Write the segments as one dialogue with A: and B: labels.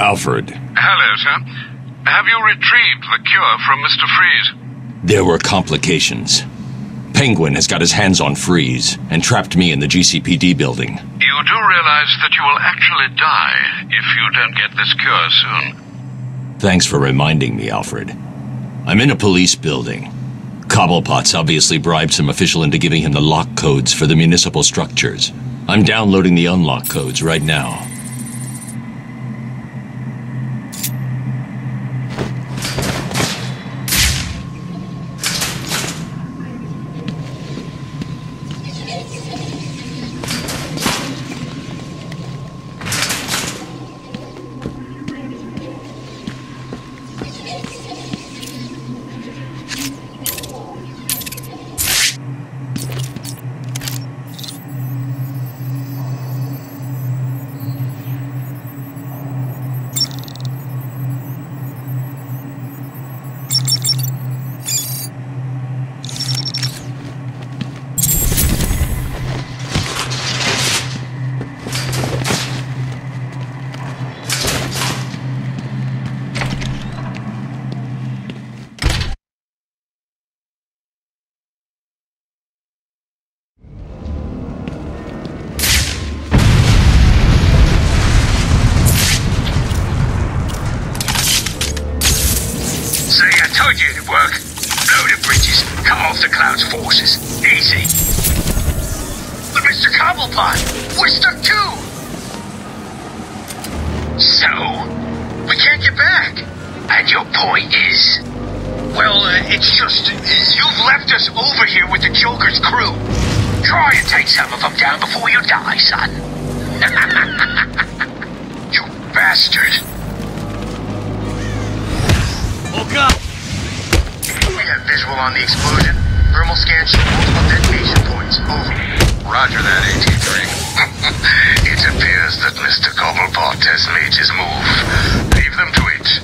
A: Alfred.
B: Hello, sir. Have you retrieved the cure from Mr. Freeze?
A: There were complications. Penguin has got his hands on Freeze and trapped me in the GCPD building.
B: You do realize that you will actually die if you don't get this cure soon.
A: Thanks for reminding me, Alfred. I'm in a police building. Cobblepot's obviously bribed some official into giving him the lock codes for the municipal structures. I'm downloading the unlock codes right now.
B: With crew. Try and take some of them down before you die, son. you bastard.
C: Look up!
B: We have visual on the explosion. Thermal scan show multiple detonation points. Over. Roger that, AT-3. it appears that Mr. Cobblepot has made his move. Leave them to it. It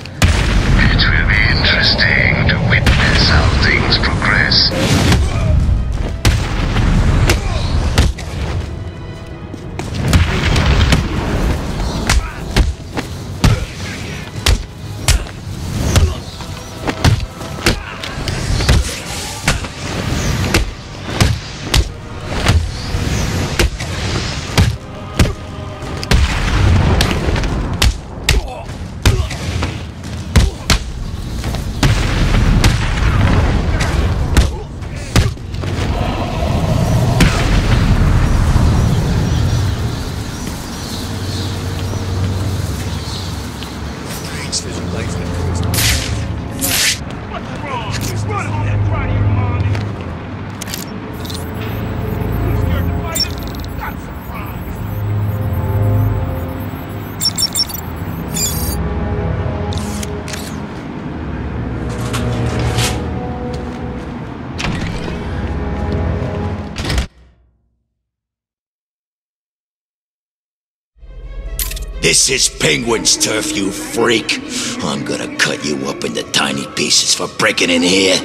D: This is Penguin's turf, you freak. I'm gonna cut you up into tiny pieces for breaking in here.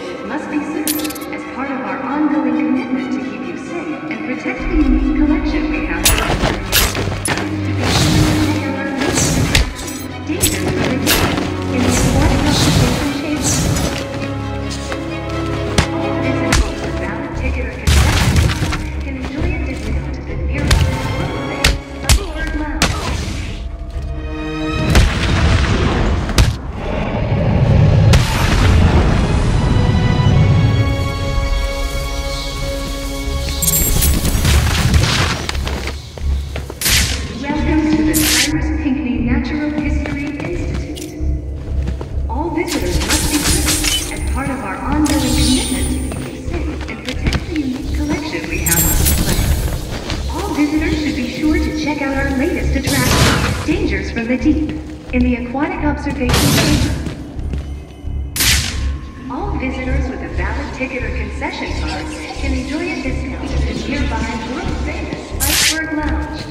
E: Discount at the nearby world-famous Iceberg Lounge.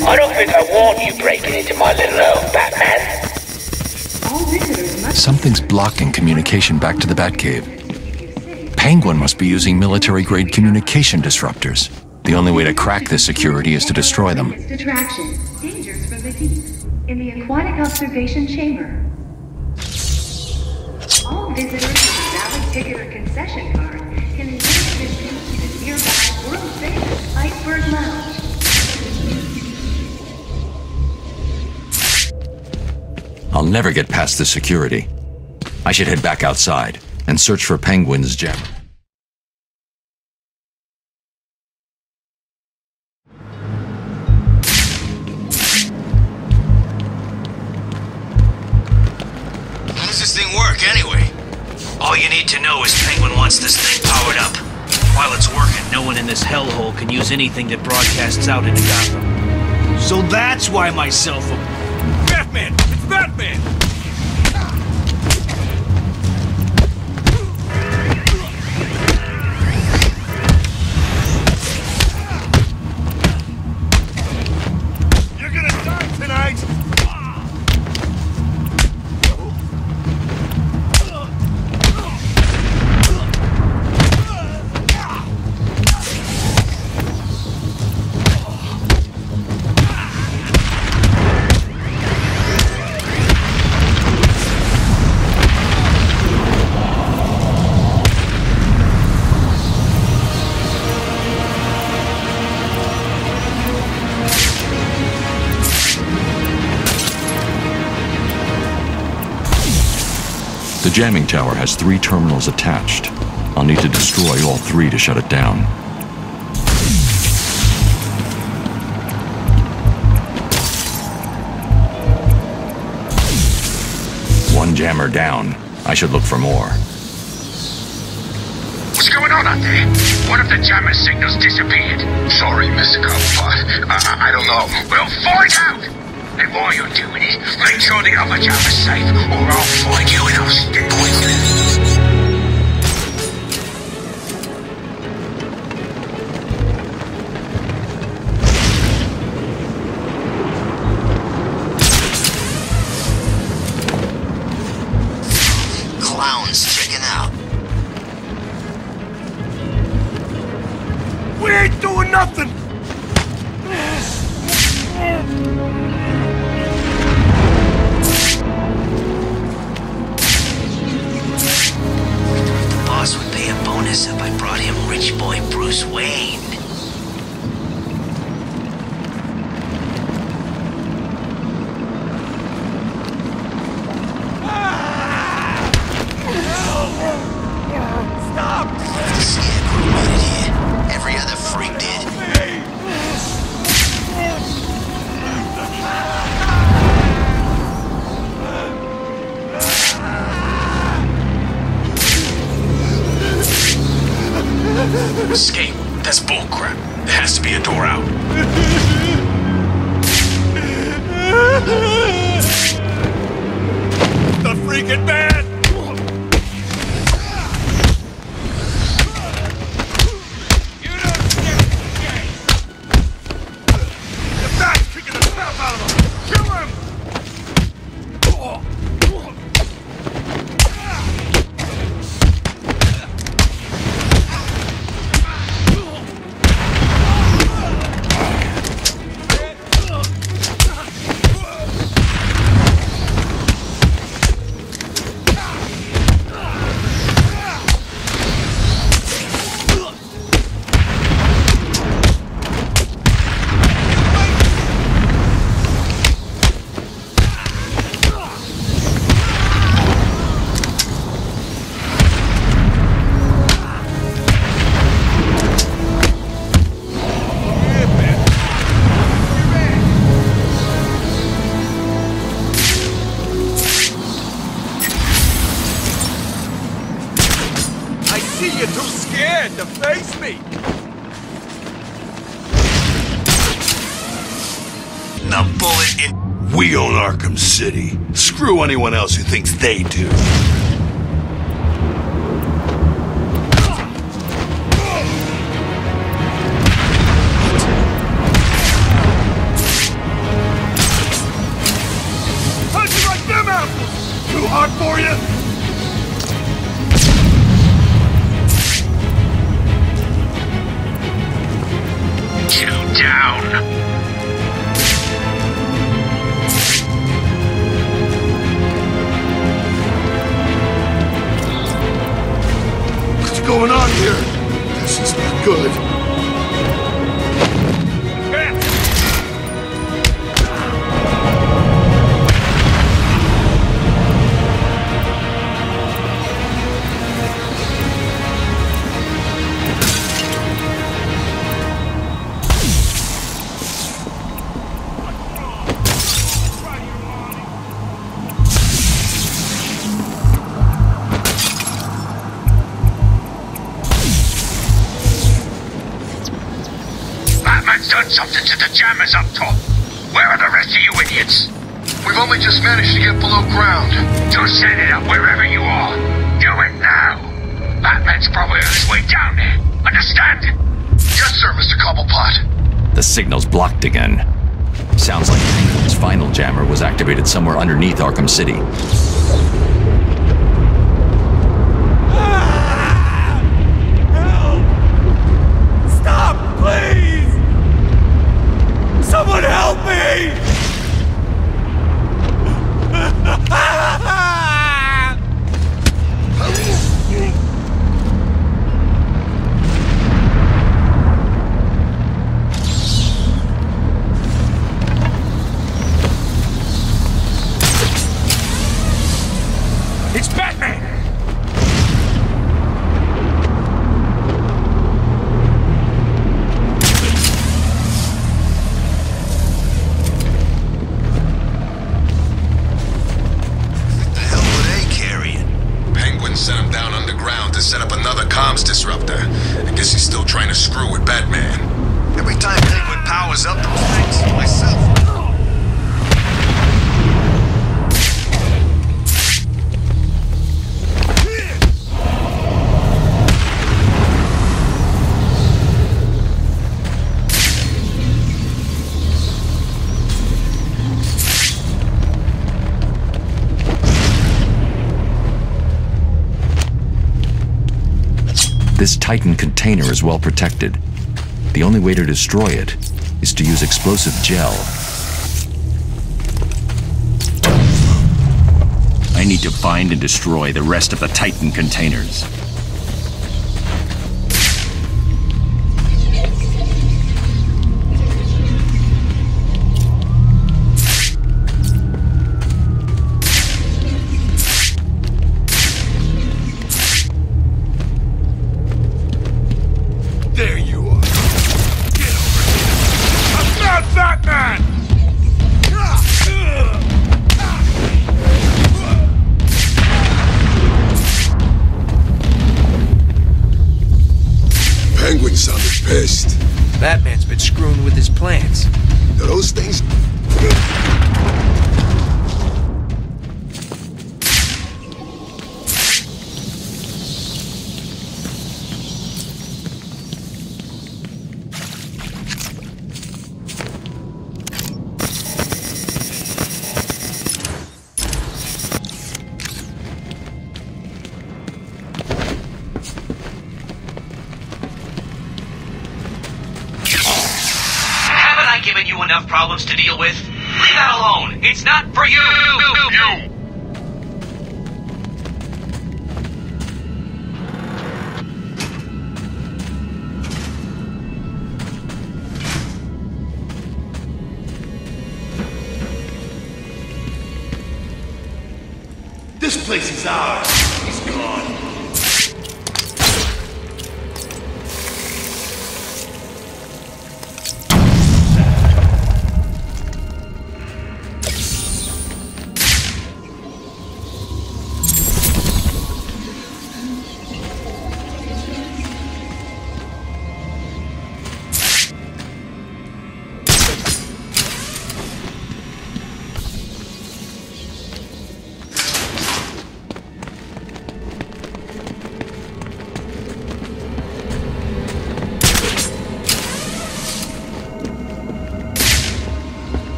F: I don't think I want you breaking into my little home, Batman.
E: all visitors must
A: something's blocking communication back to the Batcave.
D: to keep you safe.
A: Penguin must be using military-grade communication disruptors. The only way to crack this security is to destroy them.
D: Distraction. Dangers from the heat. In the aquatic observation chamber. All visitors with a valid ticket or concession card can enjoy admission to the nearby world-famous Iceberg Lounge.
A: I'll never get past this security. I should head back outside and search for Penguin's gem.
G: Need to know is Penguin wants this thing powered up. While it's working, no one in this hellhole can use anything that broadcasts out into Gotham. So that's why my cell phone...
H: Batman! It's Batman!
A: The jamming tower has three terminals attached. I'll need to destroy all three to shut it down. One jammer down. I should look for more.
F: What's going on out there? One of the jammer signals disappeared. Sorry, Mr. Cobblepot. I, I, I don't know. We'll find out! And while you're doing it, make sure the other jammer's safe, or I'll find you and I'll stick with you.
H: Nothing!
G: Bonus if I brought him rich boy Bruce Wayne.
H: See you're too scared to face me!
I: The bullet in.
J: We own Arkham City. Screw anyone else who thinks they do.
F: Jammers up top. Where are the rest of you idiots? We've only just managed to get below ground. Just set it up wherever you are. Do it now. Batman's probably on his way down there. Understand? Yes, sir, Mr. Cobblepot.
A: The signal's blocked again. Sounds like Penguin's final jammer was activated somewhere underneath Arkham City. This Titan container is well protected. The only way to destroy it is to use explosive gel.
J: I need to find and destroy the rest of the Titan containers.
C: Batman's been screwing with his plans.
G: Those things.
K: For you.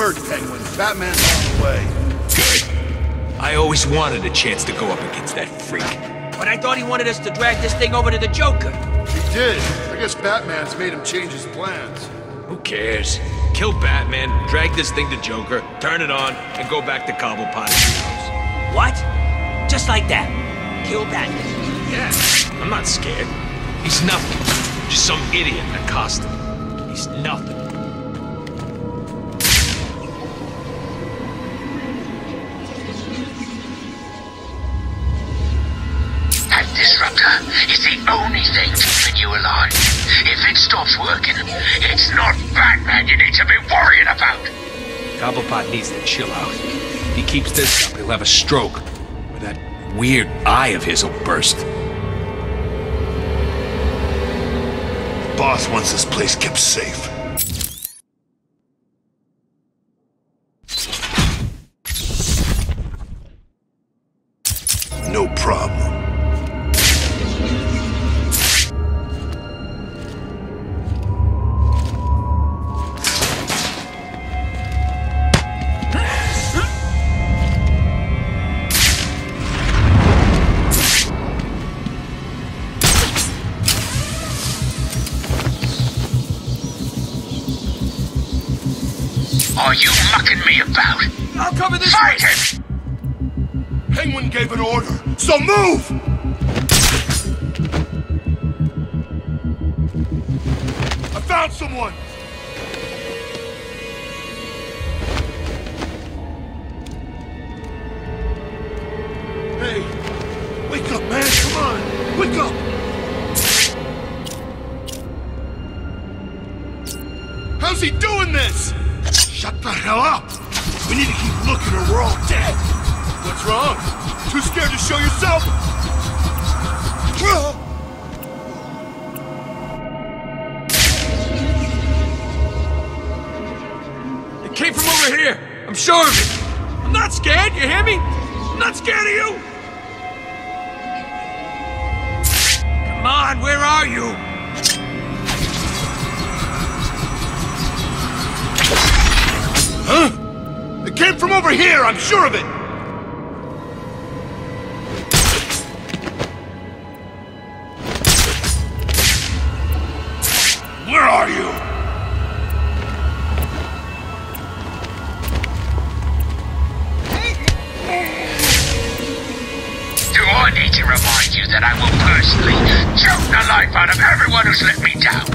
H: Heard Penguin. Batman's on the way.
C: Good. I always wanted a chance to go up against that freak.
G: But I thought he wanted us to drag this thing over to the Joker.
J: He did. I guess Batman's made him change his plans.
C: Who cares? Kill Batman, drag this thing to Joker, turn it on, and go back to Cobblepot Heroes.
G: What? Just like that. Kill Batman.
C: Yeah, I'm not scared. He's nothing. Just some idiot in a costume. He's nothing.
F: If stops working, it's not Batman you need to be worrying about.
C: Cobblepot needs to chill out. If he keeps this up, he'll have a stroke. Or that weird eye of his will burst.
J: Boss wants this place kept safe. So move! I found someone! Hey, wake up, man, come on! Wake up! How's he doing this? Shut the hell up! We need to keep looking or we're all dead! What's wrong? Too scared to show yourself?
C: It came from over here. I'm sure of it. I'm not scared, you hear me? I'm not scared of you. Come on, where are you?
J: Huh? It came from over here, I'm sure of it!
F: Do to remind you that I will personally choke the life out of everyone who's let me down?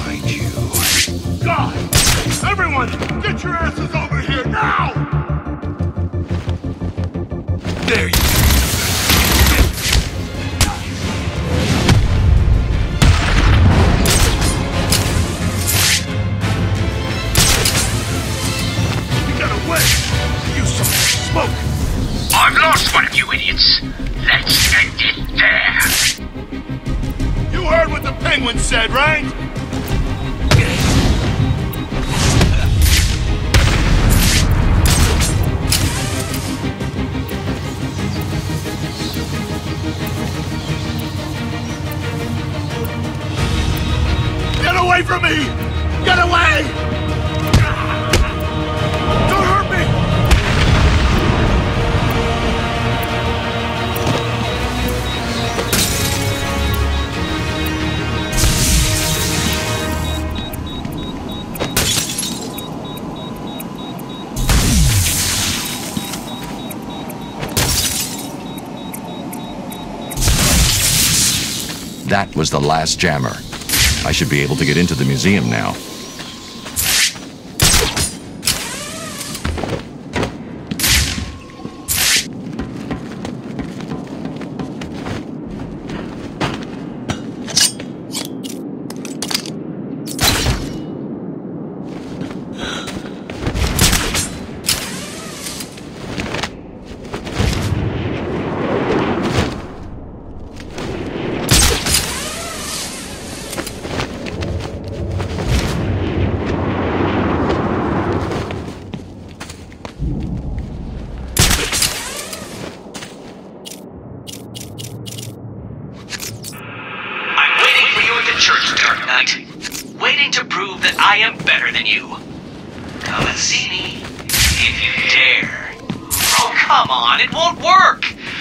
J: Find you. God! Everyone, get your asses over here now! There you
A: last jammer. I should be able to get into the museum now.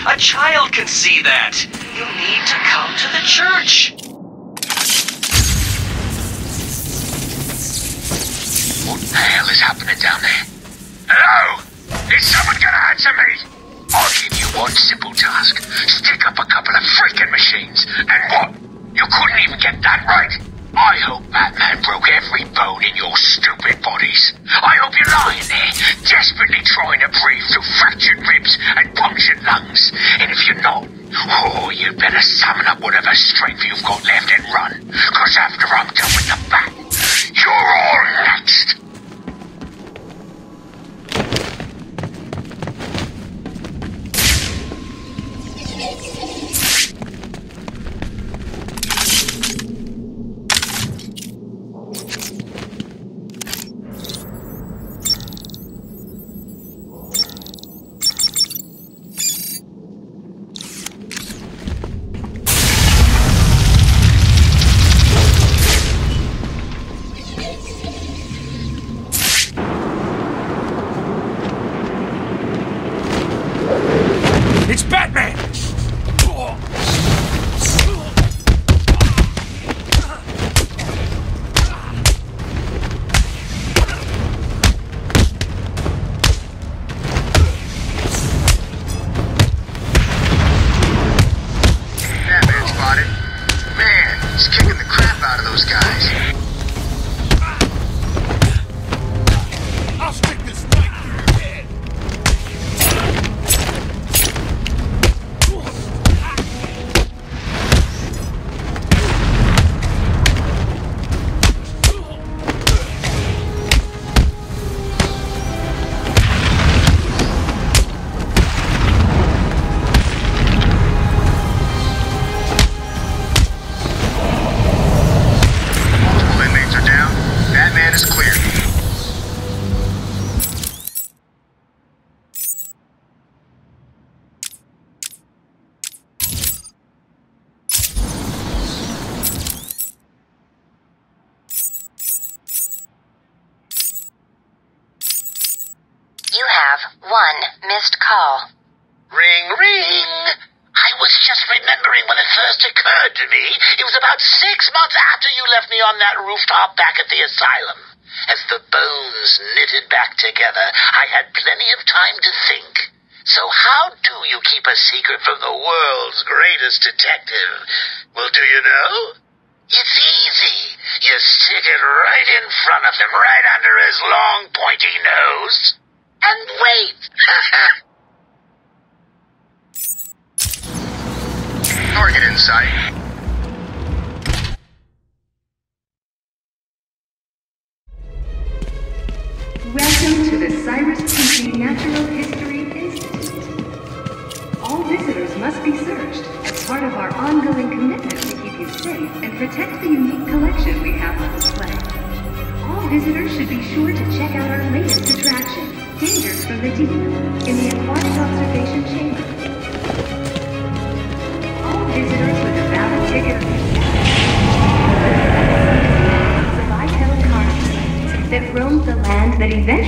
G: A child can see that. You need to come to the church.
F: What the hell is happening down there? Hello? Is someone gonna answer me? I'll give you one simple task. Stick up a couple of freaking machines. And what? You couldn't even get that right? I hope Batman broke every bone in your stupid bodies. I hope you're lying there, desperately trying to breathe through fractured ribs and punctured lungs. And if you're not, oh, you'd better summon up whatever strength you've got left and run. Because after I'm done with the bat, about six months after you left me on that rooftop back at the asylum. As the bones knitted back together, I had plenty of time to think. So how do you keep a secret from the world's greatest detective? Well, do you know? It's easy. You stick it right in front of him, right under his long, pointy nose, and wait. Target in sight.
D: The Cyrus Pinckney Natural History Institute. All visitors must be searched as part of our ongoing commitment to keep you safe and protect the unique collection we have on display. All visitors should be sure to check out our latest attraction, Dangers from the Deep, in the Aquatic Observation Chamber. All visitors with a valid ticket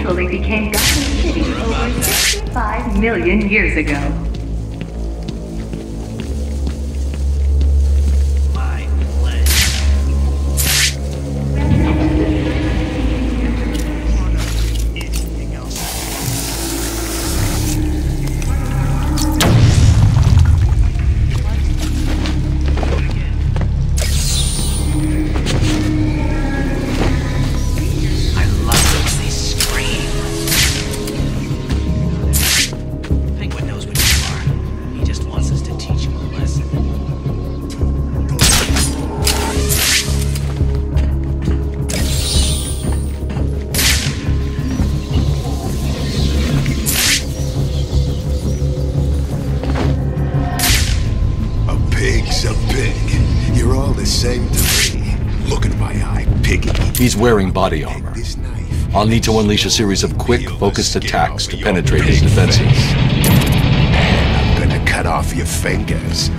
D: eventually became Gotham City over 65 million years ago.
J: Pig's pig. You're all the same to me. Look in my eye, piggy.
L: He's wearing body armor. I'll need to unleash a series of quick, focused attacks to penetrate his defenses.
J: And I'm gonna cut off your fingers.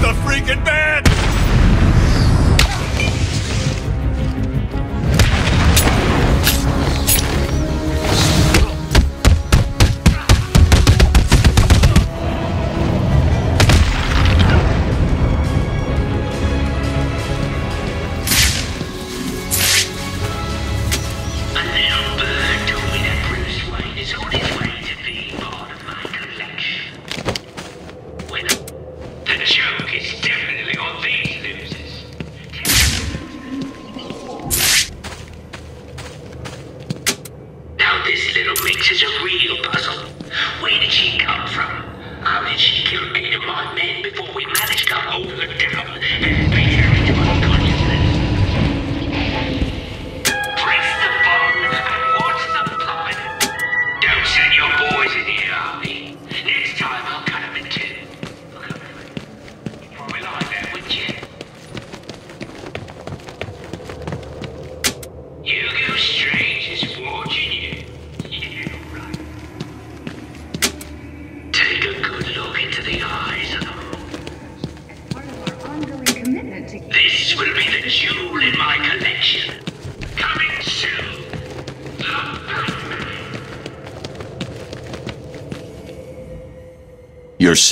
F: The freaking man!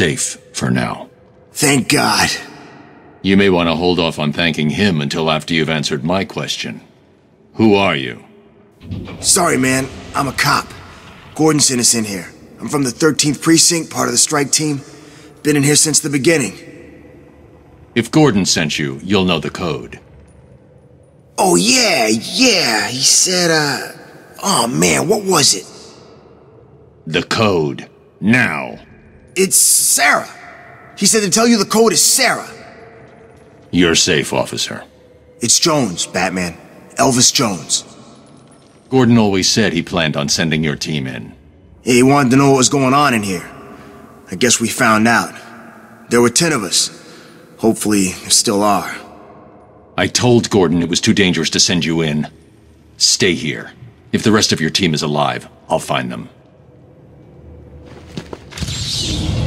A: Safe for now.
I: Thank God.
A: You may want to hold off on thanking him until after you've answered my question. Who are you?
I: Sorry, man. I'm a cop. Gordon sent us in here. I'm from the 13th Precinct, part of the strike team. Been in here since the beginning.
A: If Gordon sent you, you'll know the code.
I: Oh, yeah, yeah. He said, uh. Oh, man, what was it?
A: The code. Now.
I: It's Sarah. He said to tell you the code is Sarah.
A: You're safe, officer.
I: It's Jones, Batman. Elvis Jones.
A: Gordon always said he planned on sending your team in.
I: He wanted to know what was going on in here. I guess we found out. There were ten of us. Hopefully, there still are.
A: I told Gordon it was too dangerous to send you in. Stay here. If the rest of your team is alive, I'll find them.
L: A remote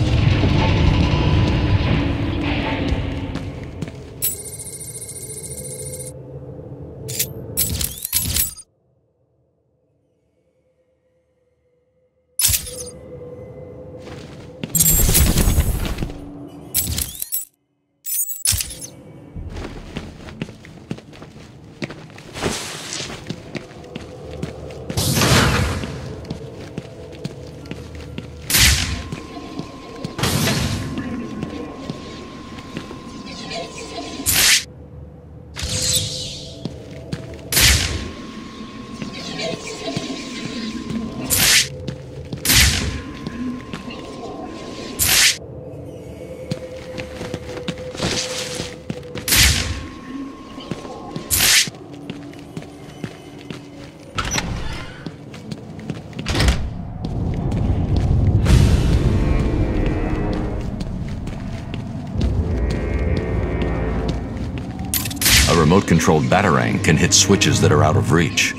L: controlled Batarang can hit switches that are out of reach.